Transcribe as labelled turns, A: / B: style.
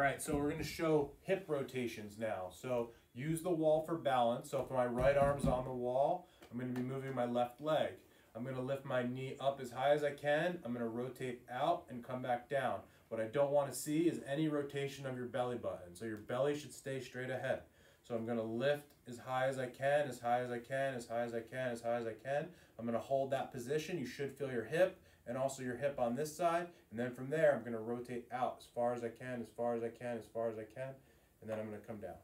A: All right, so we're gonna show hip rotations now. So use the wall for balance. So if my right arm's on the wall, I'm gonna be moving my left leg. I'm gonna lift my knee up as high as I can. I'm gonna rotate out and come back down. What I don't wanna see is any rotation of your belly button. So your belly should stay straight ahead. So I'm gonna lift as high as I can, as high as I can, as high as I can, as high as I can. I'm gonna hold that position. You should feel your hip and also your hip on this side. And then from there, I'm gonna rotate out as far as I can, as far as I can, as far as I can. And then I'm gonna come down.